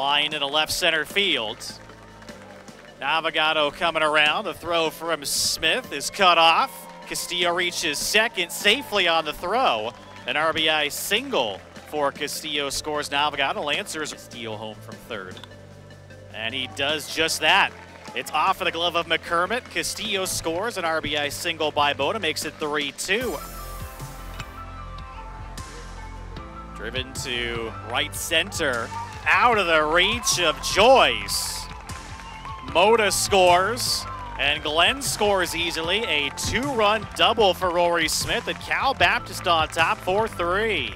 Line in a left center field. Navigado coming around. The throw from Smith is cut off. Castillo reaches second safely on the throw. An RBI single for Castillo scores Navigado. Lancers steal home from third. And he does just that. It's off of the glove of McCormick. Castillo scores an RBI single by Boda, makes it 3 2. Driven to right center, out of the reach of Joyce. Moda scores, and Glenn scores easily. A two run double for Rory Smith, and Cal Baptist on top 4 3.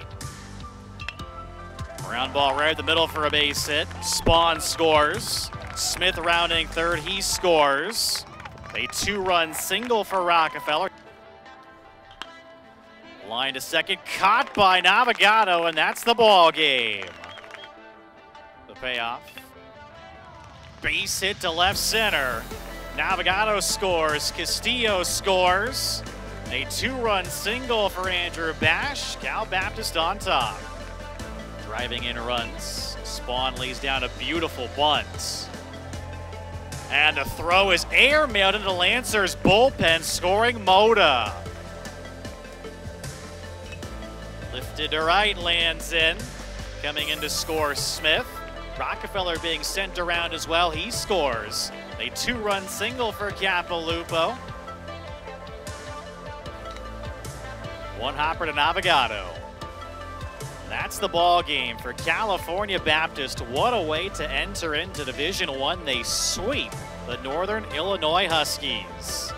Round ball right at the middle for a base hit. Spawn scores. Smith rounding third, he scores. A two-run single for Rockefeller. Line to second, caught by Navigado, and that's the ball game. The payoff. Base hit to left center. Navigado scores, Castillo scores. A two-run single for Andrew Bash. Cal Baptist on top. Driving in runs. Spawn lays down a beautiful bunt. And the throw is air mailed into Lancers bullpen, scoring Moda. Lifted to right, lands in. Coming in to score Smith. Rockefeller being sent around as well. He scores. A two-run single for Capilupo. One hopper to Navigado. That's the ball game for California Baptist. What a way to enter into Division One. They sweep the Northern Illinois Huskies.